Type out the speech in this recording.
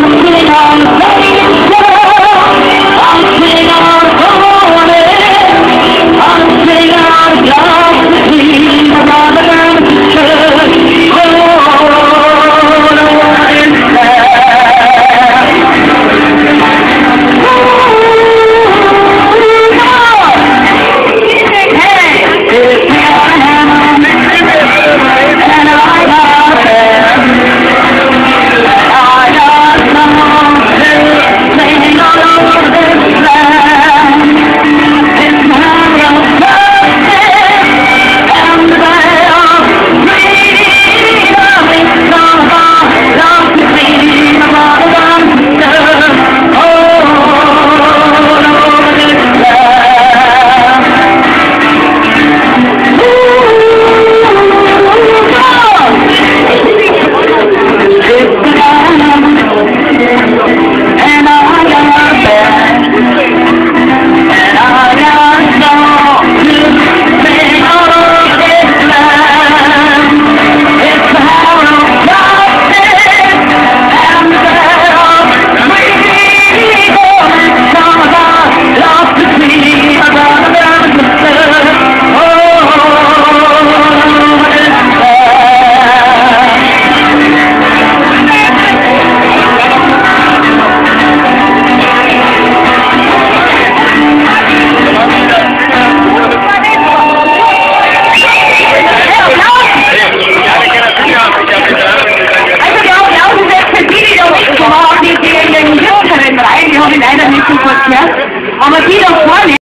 I'm feeling all the all right. leider nicht so verkehrt. Aber die da vorne